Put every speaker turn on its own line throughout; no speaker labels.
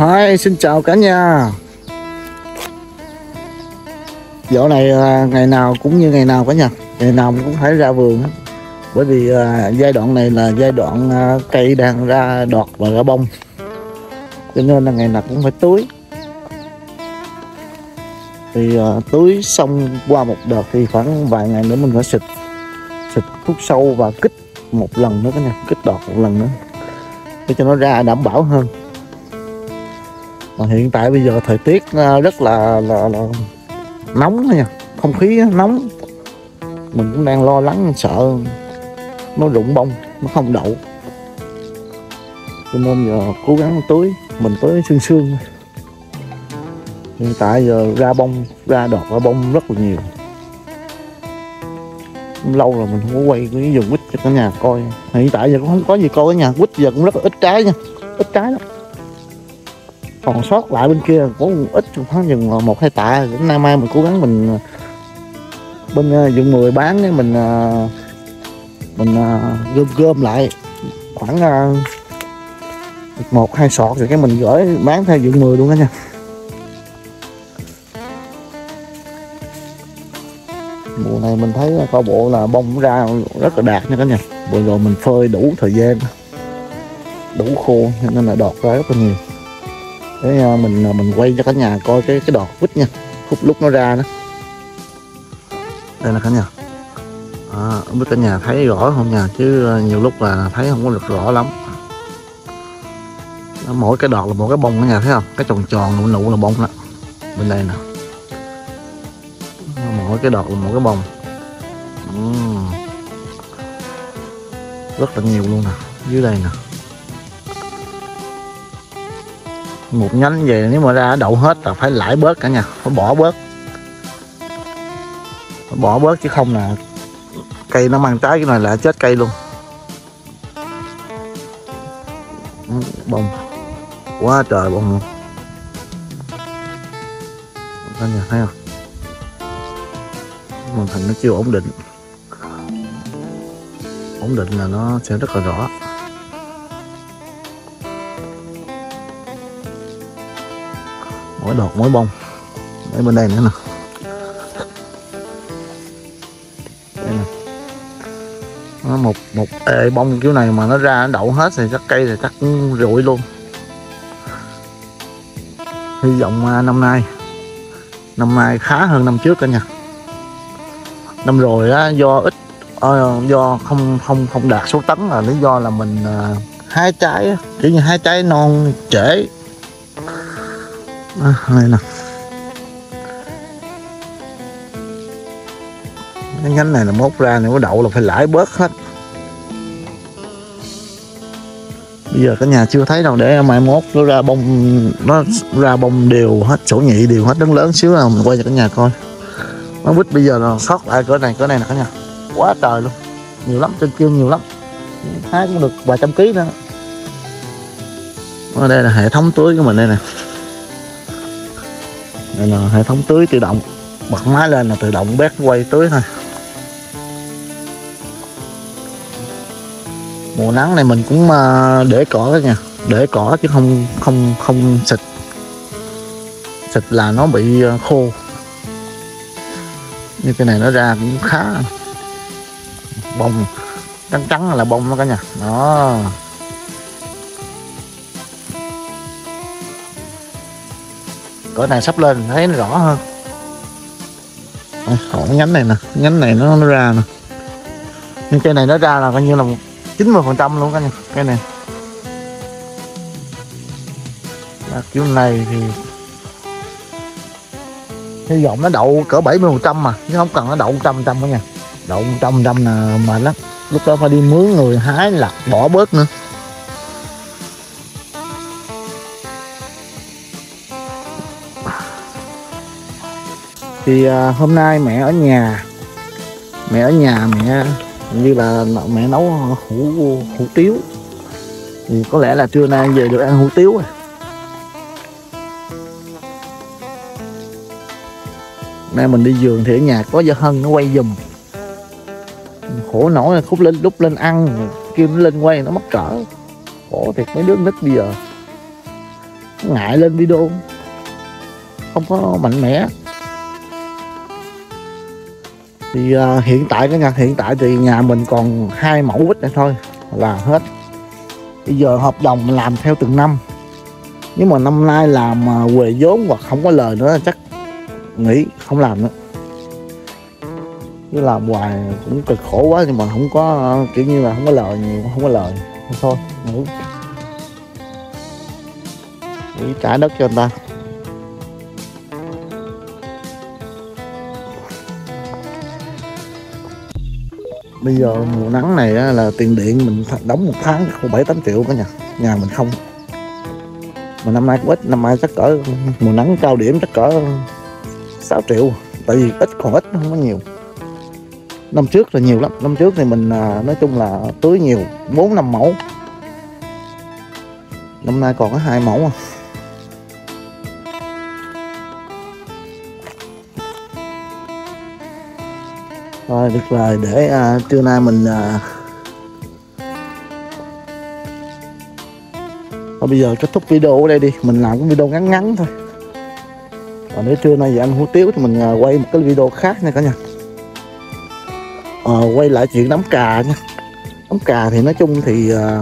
Hi, xin chào cả nhà. Dạo này à, ngày nào cũng như ngày nào cả nhà. Ngày nào cũng phải ra vườn. Bởi vì à, giai đoạn này là giai đoạn à, cây đang ra đọt và ra bông. Cho nên là ngày nào cũng phải tưới. Thì à, tưới xong qua một đợt thì khoảng vài ngày nữa mình phải xịt Xịt thuốc sâu và kích một lần nữa cả nhà Kích đọt một lần nữa. Để cho nó ra đảm bảo hơn còn hiện tại bây giờ thời tiết à, rất là là, là nóng nha. Không khí nóng. Mình cũng đang lo lắng sợ nó rụng bông nó không đậu. Cho nên giờ cố gắng tưới mình tưới sương sương. Hiện tại giờ ra bông ra đọt ra bông rất là nhiều. Lâu rồi mình không có quay cái vườn quýt cho cả nhà coi. Hiện tại giờ cũng không có gì coi cả nhà quýt giờ cũng rất là ít trái nha. Ít trái lắm còn sót lại bên kia có một ít khoảng chừng một hai tạ đến nay mai mình cố gắng mình ờ, bên uh, dụng người bán ấy, mình uh, mình uh, gom gom lại. Khoảng uh, một hai sọt rồi cái mình gửi bán theo dụng người luôn đó nha. Mùa này mình thấy coi bộ là bông ra rất là đạt nha cả nhà. Vừa rồi mình phơi đủ thời gian đủ khô cho nên là đọt ra rất là nhiều để à, mình à, mình quay cho cả nhà coi cái cái đọt quýt nha. Khúc lúc nó ra đó. Đây là cả nhà. À, không biết cả nhà thấy rõ không nha chứ à, nhiều lúc là thấy không có được rõ lắm. Mỗi cái đọt là một cái bông cả nhà thấy không? Cái tròn tròn nụ nụ là bông đó. Bên đây nè. Mỗi cái đọt là một cái bông. Uhm. rất là nhiều luôn nè. Dưới đây nè. Một nhánh về nếu mà ra đậu hết là phải lãi bớt cả nhà phải bỏ bớt. Phải bỏ bớt chứ không là cây nó mang trái cái này là chết cây luôn. Bông. Quá trời bông luôn. Cả nhà thấy không? Màn hình nó chưa ổn định. Ổn định là nó sẽ rất là rõ. Mỗi đọt, mỗi bông. Đây bên đây nữa nè. Đây nè. Nó một một ệ bông kiểu này mà nó ra nó đậu hết thì chắc cây thì chắc rụi luôn. Hy vọng à, năm nay. Năm nay khá hơn năm trước cả nhà. Năm rồi á, do ít à, do không không không đạt số tấn là lý do là mình hai hái trái kiểu như hái trái non, trễ à, này nè cái nhánh này là mốt ra nếu có đậu là phải lãi bớt hết. Bây giờ cả nhà chưa thấy đâu để mai mốt nó ra bông nó ra bông đều hết sổ nhị đều hết đứng lớn xíu nào mình quay cho cả nhà coi. Nó bít bây giờ là sót lại cỡ này cỡ này nè cả nhà. Quá trời luôn. Nhiều lắm trên kia nhiều lắm. Hái cũng được vài trăm ký nữa. Ở đây là hệ thống tưới của mình đây nè đây là hệ thống tưới tự động. Bật máy lên là tự động bét quay tưới thôi. Mùa nắng này mình cũng à, để cỏ đó nha. Để cỏ chứ không không không xịt. Xịt là nó bị à, khô. Như cái này nó ra cũng khá bông. Trắng trắng là bông đó cả nhà. Đó. Cỡ này sắp lên thấy nó rõ hơn. Còn cái nhánh này nè nhánh này nó, nó ra nè. Nhưng cây này nó ra là coi như là 90 phần trăm luôn cả nhà cây này. Và kiểu này thì hy vọng nó đậu cỡ 70 phần trăm mà chứ không cần nó đậu 100 trăm cả nhà. Đậu 100 trăm là mệt lắm. Lúc đó phải đi mướn người hái lặt bỏ bớt nữa. Thì à, hôm nay mẹ ở nhà. Mẹ ở nhà mẹ như là mẹ nấu hủ hủ tiếu. Thì có lẽ là trưa nay về được ăn hủ tiếu rồi. Nay mình đi giường thì ở nhà có gia hân nó quay giùm. Khổ nổi là khúc lên lúc lên ăn kêu nó lên quay nó mất cỡ. Khổ thiệt mấy đứa nít bây giờ. Ngại lên video. Không có mạnh mẽ thì uh, hiện tại cái nhà hiện tại thì nhà mình còn hai mẫu vít này thôi là hết. Bây giờ hợp đồng mình làm theo từng năm. Nếu mà năm nay làm mà quề vốn hoặc không có lời nữa chắc nghĩ không làm nữa. Cứ làm hoài cũng cực khổ quá nhưng mà không có à, kiểu như là không có lời nhiều không có lời thôi nghỉ nghỉ trả đất cho người ta. Bây giờ mùa nắng này á, là tiền điện mình đóng một tháng không bảy tám triệu cả nhà. Nhà mình không. Mà năm nay cũng ít năm nay chắc cỡ mùa nắng cao điểm chắc cỡ 6 triệu. Tại vì ít còn ít không có nhiều. Năm trước là nhiều lắm. Năm trước thì mình à, nói chung là tưới nhiều bốn năm mẫu. Năm nay còn có hai mẫu à. Rồi được rồi để à, trưa nay mình à... Thôi bây giờ kết thúc video ở đây đi mình làm cái video ngắn ngắn thôi. Còn nếu trưa nay về ăn hủ tiếu thì mình à, quay một cái video khác nha cả nhà. À, quay lại chuyện đóng cà nha. Đóng cà thì nói chung thì à,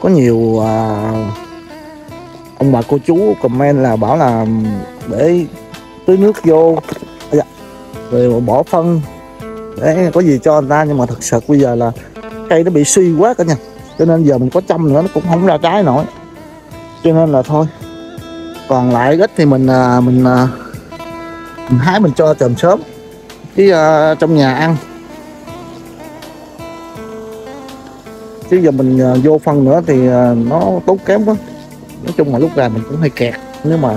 có nhiều uh, ông bà cô chú comment là bảo là để tưới nước vô. Dạ. Rồi bỏ phân để có gì cho người ta nhưng mà thật sự bây giờ là cây nó bị suy quá cả nhà. Cho nên giờ mình có chăm nữa nó cũng không ra trái nổi. Cho nên là thôi. Còn lại ít thì mình à, mình à, mình hái mình cho chầm sớm. Chứ uh, trong nhà ăn. Chứ giờ mình uh, vô phân nữa thì uh, nó tốn kém quá. Nói chung là lúc này mình cũng hơi kẹt. Nếu mà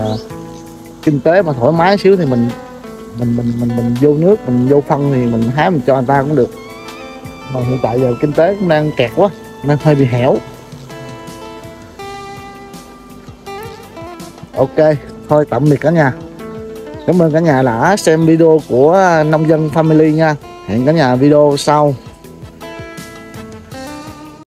kinh tế mà thoải mái xíu thì mình mình mình mình mình vô nước, mình vô phân thì mình hái mình cho người ta cũng được. Mà hiện tại giờ kinh tế cũng đang kẹt quá, nên hơi bị hẻo. Ok, thôi tạm biệt cả nhà. Cảm ơn cả nhà đã xem video của nông dân family nha. Hẹn cả nhà video sau.